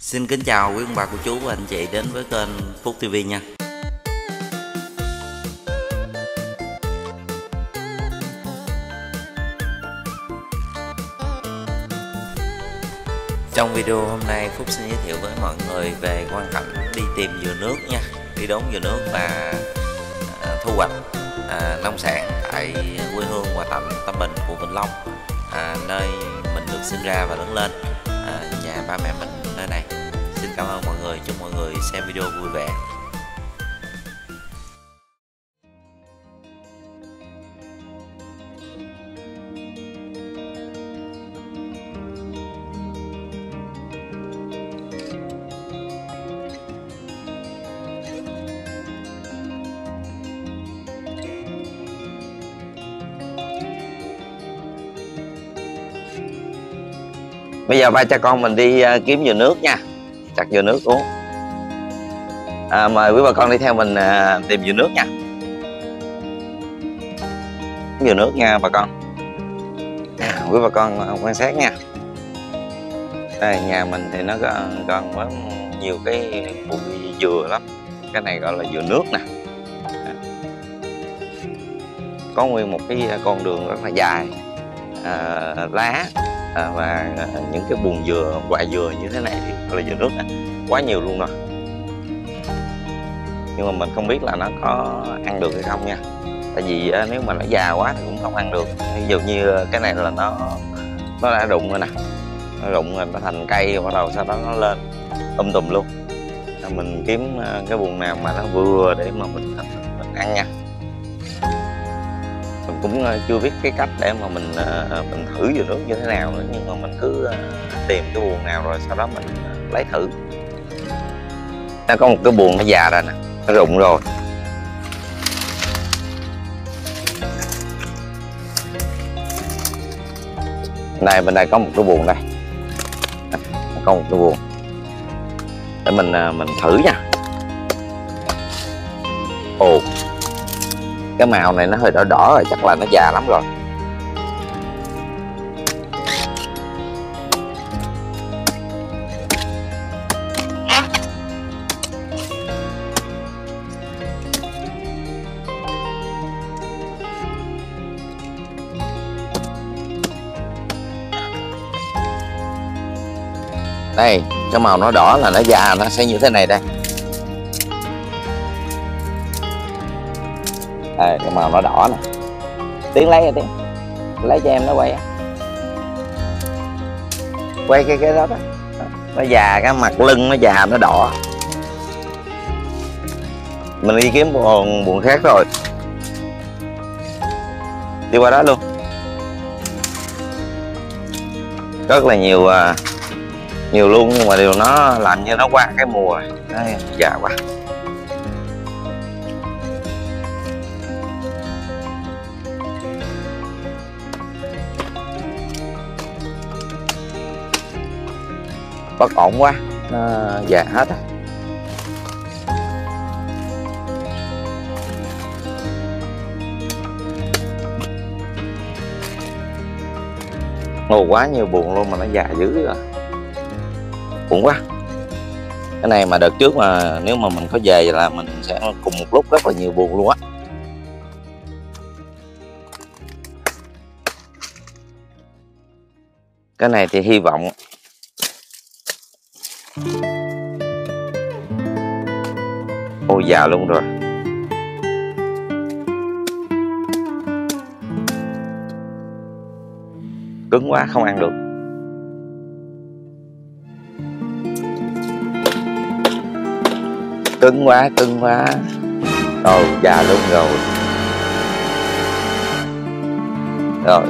Xin kính chào quý ông bà cô chú và anh chị đến với kênh Phúc TV nha. Trong video hôm nay Phúc xin giới thiệu với mọi người về quan cảnh đi tìm dừa nước nha. Đi đốn dừa nước và à, thu hoạch à, nông sản tại quê hương Hòa Thạnh, Tâm Bình, của Vĩnh Long à, Nơi mình được sinh ra và lớn lên. À, Nhà ba mẹ mình cảm ơn mọi người, chúc mọi người xem video vui vẻ. Bây giờ ba cha con mình đi uh, kiếm nhiều nước nha đặt vô nước uống. À, mời quý bà con đi theo mình à, tìm dừa nước nha. Dừa nước nha bà con. À, quý bà con à, quan sát nha. Đây nhà mình thì nó gần còn với nhiều cái bụi dừa lắm. Cái này gọi là dừa nước nè. À. Có nguyên một cái à, con đường rất là dài. À, lá à, và những cái buồng dừa quả dừa như thế này thì gọi là dừa nước nè quá nhiều luôn rồi. Nhưng mà mình không biết là nó có ăn được hay không nha. Tại vì ờ, nếu mà nó già quá thì cũng không ăn được. Ví dụ như ờ, cái này là nó nó đã rụng rồi nè. Nó rụng rồi, nó thành cây bắt đầu sau đó nó lên um tùm luôn. Mình kiếm ờ, cái buồng nào mà nó vừa để mà mình mình ăn nha. Mình cũng chưa biết cái cách để mà mình mình thử dừa nước như thế nào nữa. Nhưng mà mình cứ tìm cái buồng nào rồi sau đó mình lấy thử. Nó có một cái buồng nó già ra nè, nó rụng rồi. Này, bên đây có một cái buồng đây. Có một cái buồng. Để mình à, mình thử nha. Ồ, cái màu này nó hơi đỏ đỏ rồi, chắc là nó già lắm rồi. Đây, cái màu nó đỏ là nó già nó sẽ như thế này đây. Đây, cái màu nó đỏ nè. Tiến lấy, tiếng lấy cho em nó quay quay cái cái đó đó. Nó già, cái mặt lưng nó già, nó đỏ. Mình đi kiếm buồn buồn khác rồi. Đi qua đó luôn. Rất là nhiều à, nhiều luôn nhưng mà điều nó làm như nó qua cái mùa. Này già quá. Bất ổn quá, nó già hết rồi. Ngồi quá, nhiều buồn luôn mà nó già dữ rồi cũng quá. Cái này mà đợt trước mà nếu mà mình có về là mình sẽ cùng một lúc rất là nhiều buồn luôn á. Cái này thì hy vọng Ôi già luôn rồi. Cứng quá, không ăn được. Cứng quá cứng quá. Rồi, già luôn rồi. Rồi.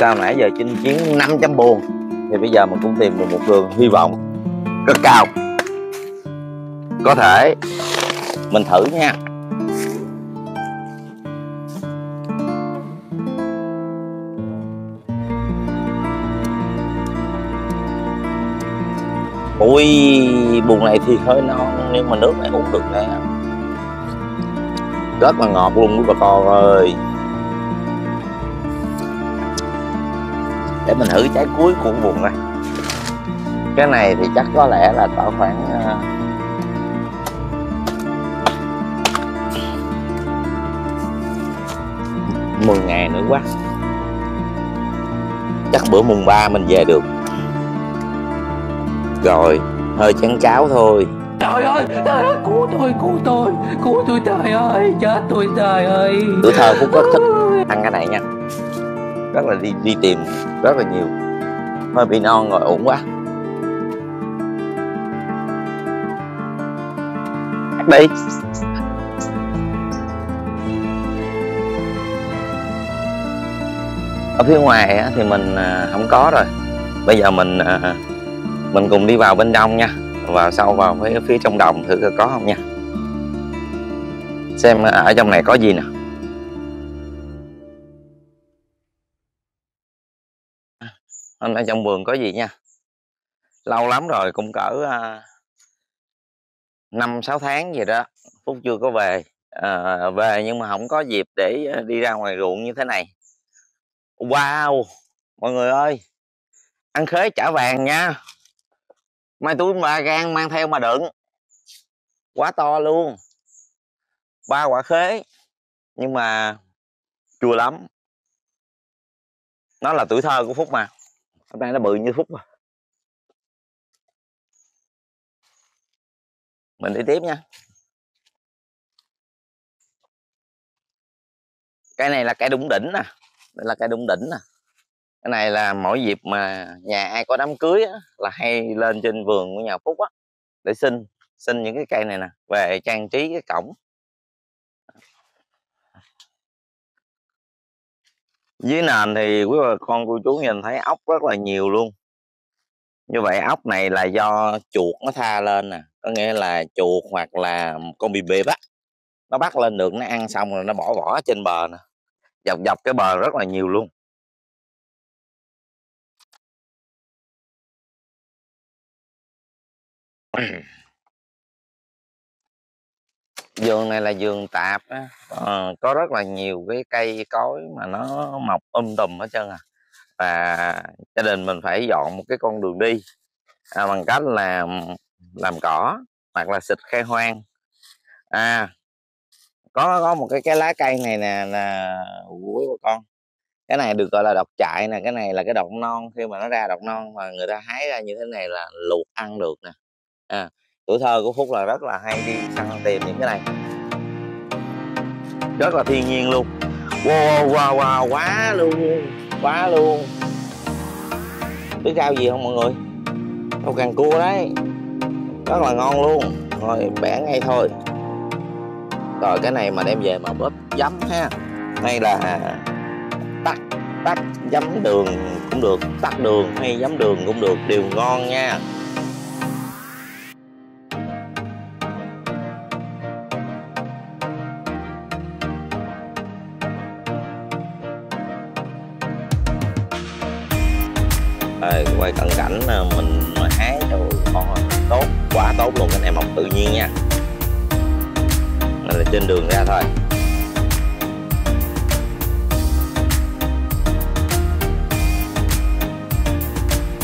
Sau nãy giờ chinh chiến 500 buồn thì bây giờ mình cũng tìm được một đường hy vọng rất cao. Có thể mình thử nha. Ui buồn này thì hơi non nhưng mà nước này uống được nè. Rất là ngọt luôn quý bà con ơi. Để mình thử trái cuối của buồn này. Cái này thì chắc có lẽ là cỡ khoảng uh, mười ngày nữa quá. Chắc bữa mùng 3 mình về được rồi hơi chén cháo thôi. Trời ơi trời ơi cứu tôi cứu tôi cứu tôi trời ơi chết tôi trời ơi. Tuổi thơ phúc rất thích ăn cái này nha. Rất là đi đi tìm rất là nhiều. Hơi bị non rồi ổn quá. Đi. Ở phía ngoài thì mình à, không có rồi. Bây giờ mình à, mình cùng đi vào bên trong nha. Vào sâu vào phía phía trong đồng thử có không nha. Xem à, ở trong này có gì nè. Anh ở trong vườn có gì nha. Lâu lắm rồi cũng cỡ à, năm sáu tháng gì đó phúc chưa có về. À, về nhưng mà không có dịp để đi ra ngoài ruộng như thế này. Wow mọi người ơi ăn khế chả vàng nha mai túi ba gan mang theo mà đựng. Quá to luôn. Ba quả khế. Nhưng mà chua lắm. Nó là tuổi thơ của phúc mà. Hôm nay nó bự như phúc mà. Mình đi tiếp nha. Cái này là cây đụng đỉnh nè. Đây là cây đụng đỉnh nè cái này là mỗi dịp mà nhà ai có đám cưới á, là hay lên trên vườn của nhà phúc á để xin xin những cái cây này nè về trang trí cái cổng. Dưới nền thì quý bà con cô chú nhìn thấy ốc rất là nhiều luôn. Như vậy ốc này là do chuột nó tha lên nè có nghĩa là chuột hoặc là con bị bịp á nó bắt lên được nó ăn xong rồi nó bỏ vỏ trên bờ nè dọc dọc cái bờ rất là nhiều luôn. vườn này là vườn tạp á. Ờ, có rất là nhiều cái cây cối mà nó mọc um tùm hết trơn à. Và gia đình mình phải dọn một cái con đường đi à, bằng cách là làm cỏ hoặc là xịt khai hoang. À có có một cái cái lá cây này nè là quý bà con. Cái này được gọi là độc trại nè cái này là cái độc non. Khi mà nó ra độc non mà người ta hái ra như thế này là luộc ăn được nè à, tuổi thơ của phúc là rất là hay đi săn tìm những cái này. Rất là thiên nhiên luôn. Wow wow wow quá luôn quá luôn. Biết rau gì không mọi người? Rau càng cua đấy. Rất là ngon luôn. Rồi bẻ ngay thôi. Rồi cái này mà đem về mà bóp giấm ha. Hay là tắt tắt giấm đường cũng được tắt đường hay giấm đường cũng được đều ngon nha. Quay cận cảnh mình hái rồi con tốt quá tốt luôn cái này mọc tự nhiên nha. Này là trên đường ra thôi.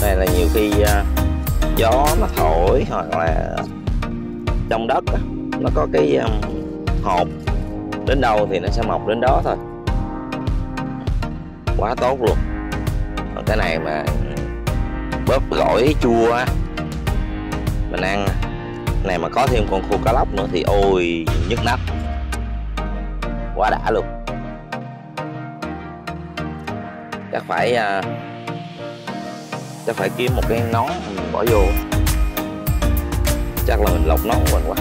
Đây là nhiều khi à, gió nó thổi hoặc là trong đất nó có cái à, hộp. Đến đâu thì nó sẽ mọc đến đó thôi. Quá tốt luôn. Cái này mà bóp gỏi chua mình ăn. Này mà có thêm con khô cá lóc nữa thì ôi nhức nách. Quá đã luôn. Chắc phải uh, chắc phải kiếm một cái nón mình bỏ vô. Chắc là mình lọc nón quên quá.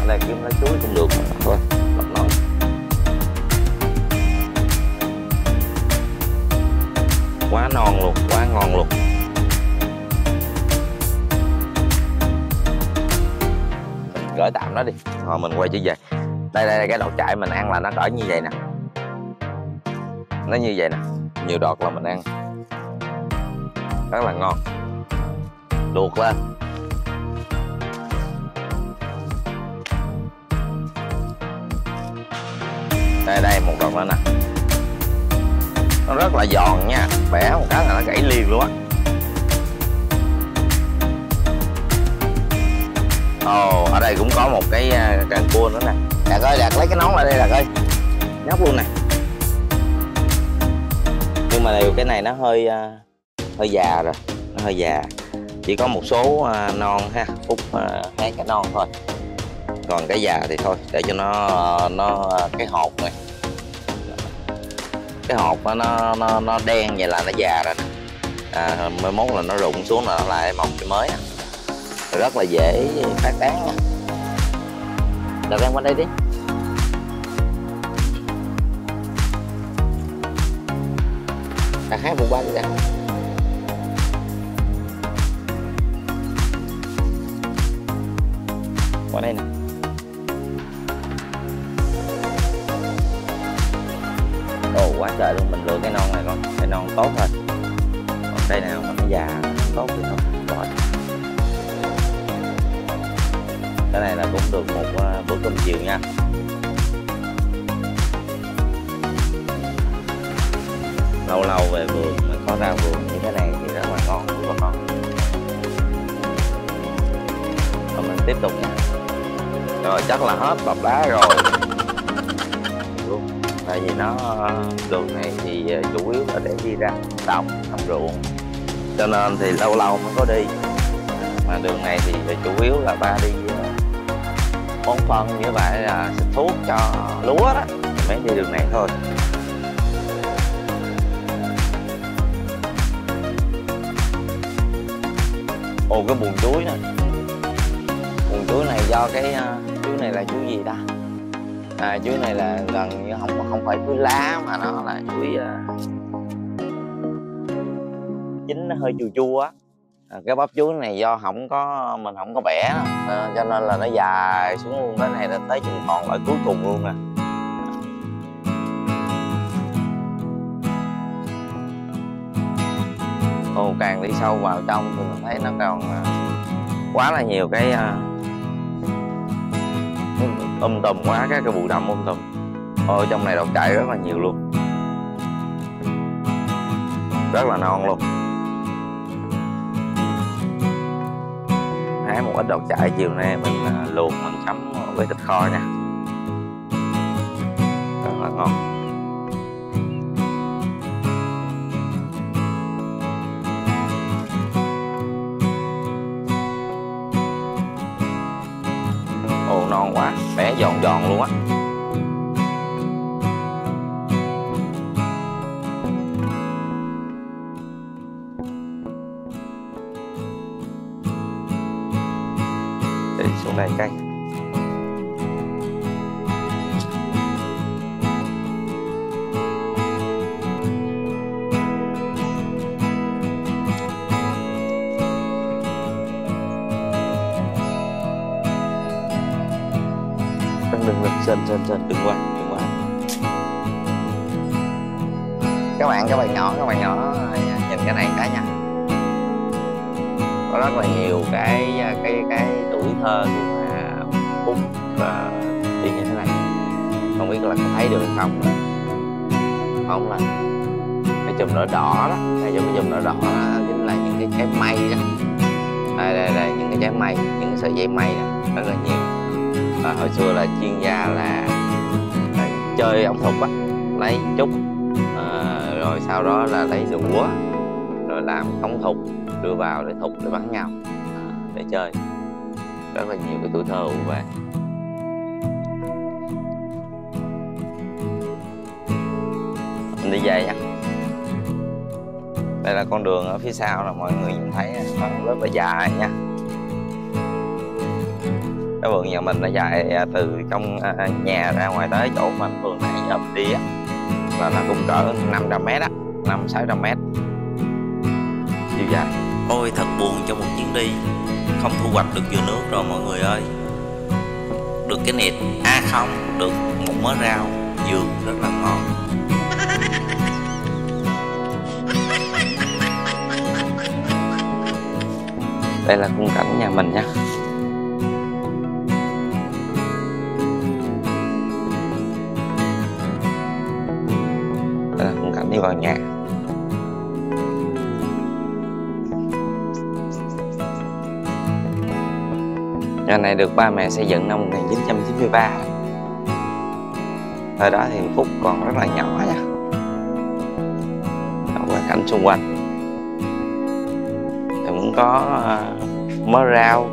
Ở đây kiếm lá chuối cũng được thôi. Quá non luôn quá ngon luôn. Gửi tạm nó đi. Rồi mình quay trở về. Đây đây, đây cái đọt chạy mình ăn là nó cỡ như vậy nè. Nó như vậy nè. Nhiều đọt là mình ăn. Rất là ngon. Luộc lên. Đây đây một đọt lên nè nó rất là giòn nha. Bẻ một cái là nó gãy liền luôn á. Ồ, ở đây cũng có một cái à, càng cua nữa nè. Đạt ơi, đạt lấy cái nón lại đây, đạt ơi. Nhóc luôn nè. Nhưng mà điều cái này nó hơi à, hơi già rồi. Nó hơi già. Chỉ có một số à, non ha. Phúc hái cái non thôi. Còn cái già thì thôi, để cho nó nó cái hột này cái hột nó nó nó, nó đen vậy là nó già rồi à, mới mốt là nó rụng xuống là nó lại mọc cái mới rất là dễ phát tán nha đợt em qua đây đi. Đặt hai vùng ba đi ra qua đây nè. Quá trời luôn, mình lựa cái non này con, cái non tốt thôi. Còn cây nào mà nó già, tốt thì không bỏ cái này là cũng được một à, bữa cơm chiều nha. Lâu lâu về vườn mà có ra vườn như thế này thì rất là ngon của bà con rồi mình tiếp tục nha. Rồi chắc là hết bọc đá rồi tại vì nó ờ, đường này thì ờ, chủ yếu là để đi ra đồng thăm ruộng. Cho nên thì lâu lâu mới có đi. Mà đường này thì ờ, chủ yếu là ba đi bón phân như vậy là xịt thuốc cho lúa đó. Mới đi đường này thôi. Ồ, cái buồn chuối nè buồn chuối này do cái chuối này là chuối gì ta? À, chuối này là gần như không không phải chuối lá mà nó là chuối uh, chín nó hơi chua chua á. À, cái bắp chuối này do không có mình không có bẻ à, cho nên là nó dài xuống luôn cái này là tới chừng còn lại cuối cùng luôn nè. Ồ càng đi sâu vào trong thì mình thấy nó còn uh, quá là nhiều cái uh, um tùm quá các cái bụi đậm um tùm ôi, trong này đọt chạy rất là nhiều luôn. Rất là non luôn. Hái một ít đọt chạy chiều nay mình à, luộc, mình chấm với thịt kho nha. Rất là ngon ồ giòn giòn luôn á. Đi xuống đây cái. Không biết là có thấy được hay không không là cái chùm nở đỏ đó đây cái chùm nở đỏ đó chính là những cái trái mây đó. Đây đây đây những cái trái mây những cái sợi dây mây đó, rất là nhiều. À, hồi xưa là chuyên gia là, là chơi ống thục á lấy trúc à, rồi sau đó là lấy đũa rồi làm ống thục đưa vào để thục để bắn nhau à, để chơi. Rất là nhiều cái tuổi thơ của về. Mình đi về nha. Đây là con đường ở phía sau là mọi người nhìn thấy nó rất là dài nha. Cái vườn nhà mình nó dài à, từ trong à, à, nhà ra ngoài tới chỗ mà vườn này giờ mình đi á, là nó cũng cỡ 500 mét á, năm sáu trăm mét. Chiều dài. Ôi, thật buồn cho một chuyến đi, không thu hoạch được dừa nước rồi mọi người ơi. Được cái nịt a à không, được một mớ rau dừa rất là ngon. Đây là khung cảnh nhà mình nha. Khung cảnh đi vào nhà. Nhà này được ba mẹ xây dựng năm 1993 Thời đó thì Phúc còn rất là nhỏ nha. Hoàn cảnh xung quanh cũng có à, mớ rau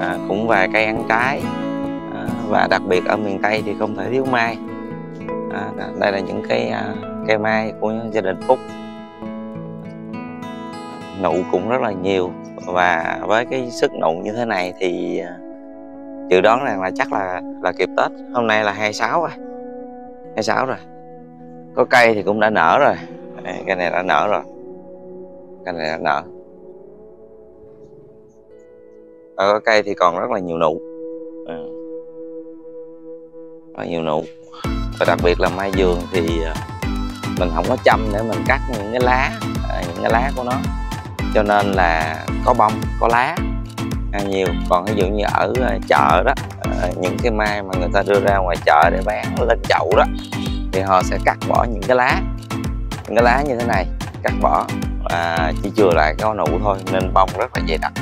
à, Cũng vài cây ăn trái à, Và đặc biệt ở miền Tây thì không thể thiếu mai. À, Đây là những cái à, cây mai của gia đình Phúc. Nụ cũng rất là nhiều và với cái sức nụ như thế này thì à, dự đoán rằng là chắc là là kịp Tết. Hôm nay là 26 rồi 26 rồi. Có cây thì cũng đã nở rồi. Cây này đã nở rồi. Cây này đã nở và có cây thì còn rất là nhiều nụ. À. rất nhiều nụ. Và đặc biệt là mai vườn thì à, mình không có chăm để mình cắt những cái lá những cái lá của nó. Cho nên là có bông có lá nhiều. Còn ví dụ như ở ờ, chợ đó những cái mai mà người ta đưa ra ngoài chợ để bán lên chậu đó thì họ sẽ cắt bỏ những cái lá những cái lá như thế này cắt bỏ và chỉ chừa lại cái nụ thôi nên bông rất là dày đặc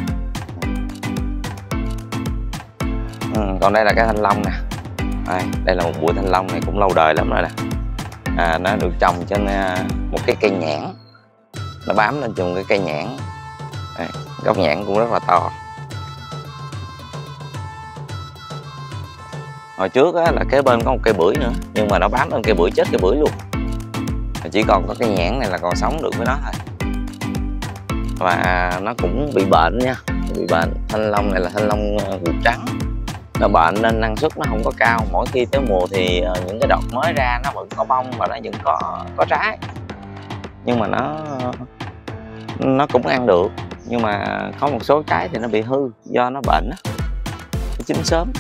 ừ, còn đây là cái thanh long nè. Đây, đây là một bụi thanh long này cũng lâu đời lắm rồi nè. À, nó được trồng trên à, một cái cây nhãn. Nó bám lên chung cái cây nhãn. Đây, gốc nhãn cũng rất là to. Hồi trước á, là kế bên có một cây bưởi nữa nhưng mà nó bám lên cây bưởi chết cây bưởi luôn. Chỉ còn có cây nhãn này là còn sống được với nó thôi. Và nó cũng bị bệnh nha bị bệnh. Thanh long này là thanh long à, ruột trắng nó bệnh nên năng suất nó không có cao. Mỗi khi tới mùa thì ờ, những cái đọt mới ra nó vẫn có bông và nó vẫn có có trái. Nhưng mà nó nó cũng ăn được. Nhưng mà có một số trái thì nó bị hư do nó bệnh á. Chín sớm.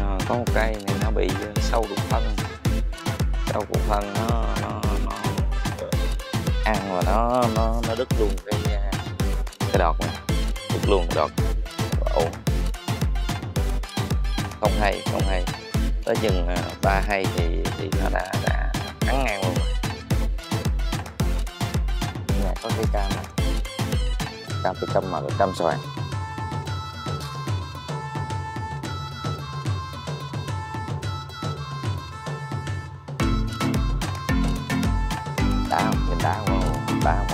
À, có một cây này nó bị ờ, sâu đục phân sâu đục phân nó nó ăn và nó nó nó đứt luôn cái à, cái đọt này. Đứt luôn đọt. Ổn không hay không hay. Tới chừng à, ba hay thì thì nó đã đã cắn ngang luôn rồi. Nhà có cây cam này cam thì cam mà cam xoàn đá nhìn đá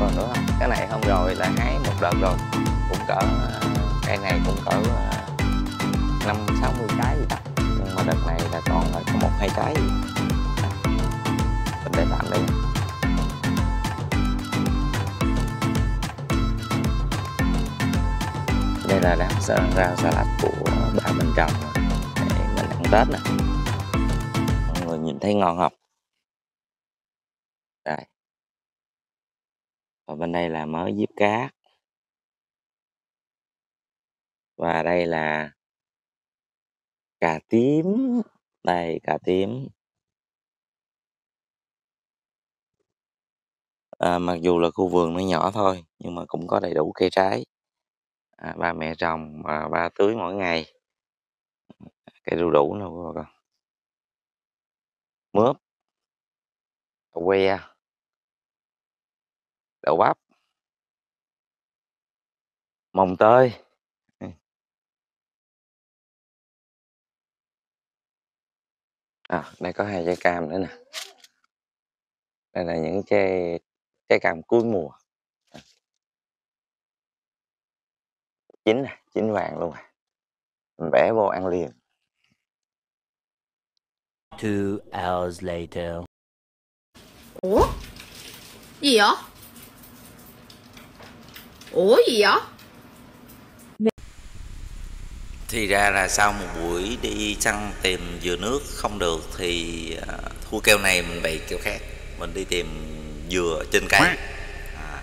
còn nữa không? Cái này không rồi, là hái một đợt rồi. Cũng cỡ cây này cũng cỡ à, năm sáu mươi trái gì đó. Nhưng mà đợt này là còn là có một hai trái gì. Mình để tạm đây đây là đám sa, rau salad của ba mình trồng tết nè. Mọi người nhìn thấy ngon không? Đây. Và bên đây là mới diếp cá và đây là cà tím. Đây cà tím. À, mặc dù là khu vườn nó nhỏ thôi nhưng mà cũng có đầy đủ cây trái. À, ba mẹ trồng và ba tưới mỗi ngày cây đu đủ nữa bà con mướp đậu que đậu bắp. Mồng tơi. Ừ. À, đây có hai trái cam nữa nè. Đây là những trái trái cam cuối mùa. À. Chín nè chín vàng luôn à. Mình bẻ vô ăn liền. Two hours later. Ủa? Gì vậy? Ủa gì vậy? thì ra là sau một buổi đi săn tìm dừa nước không được thì à, thua keo này mình bày keo khác mình đi tìm dừa trên cây à,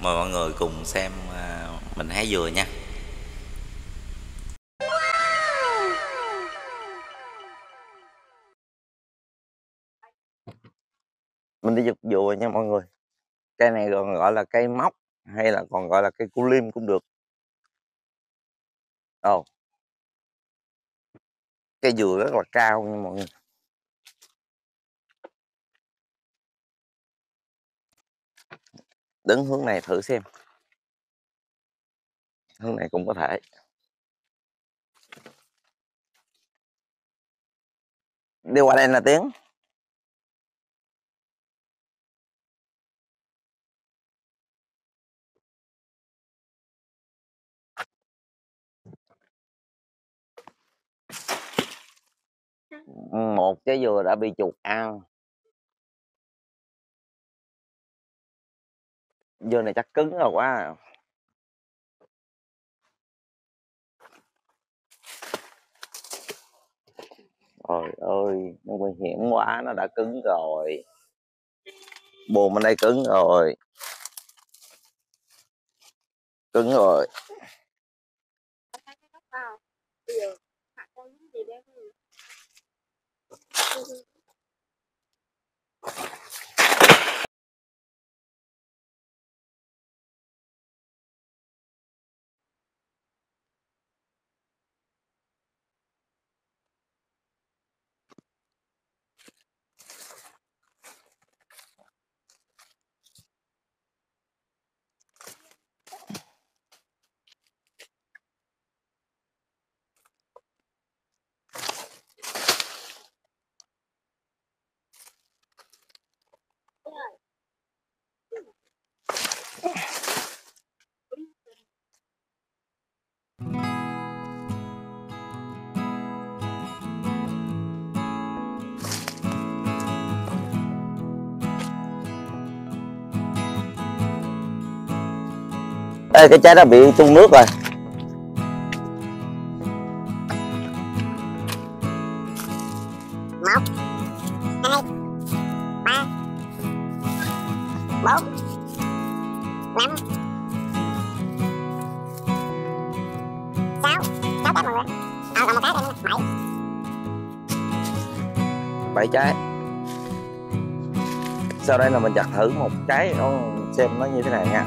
mời mọi người cùng xem à, mình hái dừa nha mình đi giật dừa nha mọi người. Cây này còn gọi là cây móc, hay là còn gọi là cây cu lim cũng được. Ồ. Cây dừa rất là cao nha mọi người. Đứng hướng này thử xem. Hướng này cũng có thể. Đi qua đây là tiếng. Một trái dừa đã bị chuột ăn. Dừa này chắc cứng rồi quá à. trời ơi, nó nguy hiểm quá, nó đã cứng rồi. Buồn bên đây cứng rồi. Cứng rồi. Ê, cái trái đó bị tung nước rồi. Một hai ba bốn năm sáu sáu trái mọi người. À còn một cái đây nữa bảy. Bảy trái. Sau đây là mình chặt thử một trái nó xem nó như thế nào nha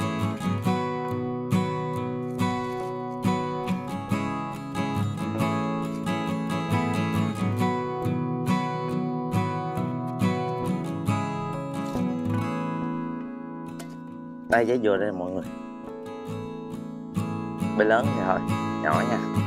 đây giấy dừa đây mọi người. Bé lớn thì thôi nhỏ nha.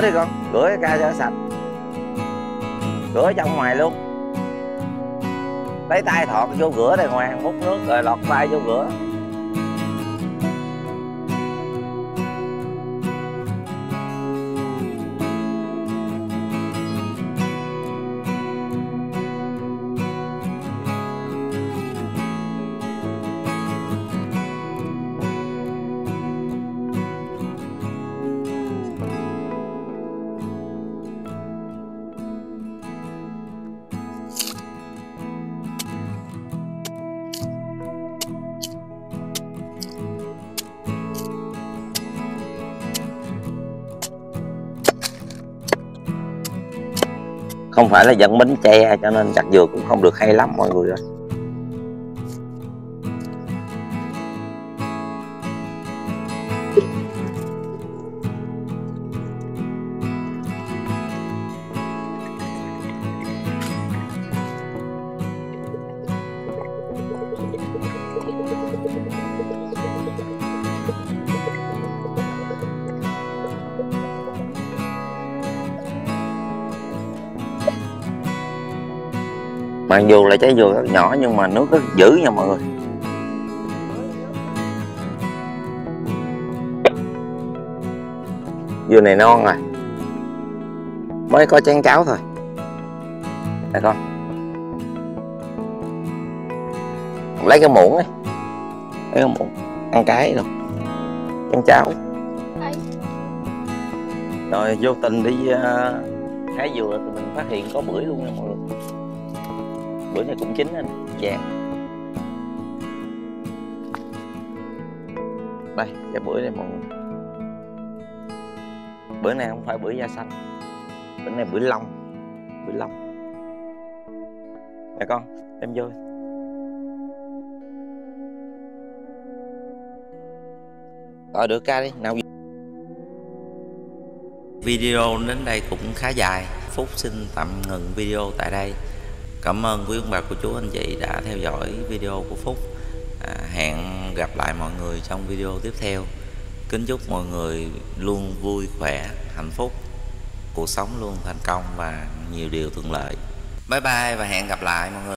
Rửa đi con rửa cái ca cho sạch. Rửa trong ngoài luôn. Lấy tay thọt vô rửa đàng hoàng múc nước rồi lọt tay vô rửa. Không phải là dẫn bánh tre cho nên chặt dừa cũng không được hay lắm, mọi người ơi. Mặc dù là trái dừa rất nhỏ nhưng mà nước rất dữ nha mọi người. Dừa này non rồi. Mới có chén cháo thôi. Đây con lấy cái muỗng ấy. Lấy cái muỗng. Ăn cái luôn. Chén cháo. Rồi vô tình đi ờ, uh, hái dừa thì mình phát hiện có bưởi luôn nha mọi người bữa này cũng chín anh vàng đây cái bữa này mọi người. Bữa nay không phải bữa da xanh, bữa nay bữa long bữa long nè con, em vô. Ờ được ca đi, nào Video đến đây cũng khá dài, Phúc xin tạm ngừng video tại đây. Cảm ơn quý ông bà cô chú anh chị đã theo dõi video của Phúc. À, Hẹn gặp lại mọi người trong video tiếp theo. Kính chúc mọi người luôn vui khỏe, hạnh phúc Cuộc sống luôn thành công và nhiều điều thuận lợi. Bye bye và hẹn gặp lại mọi người.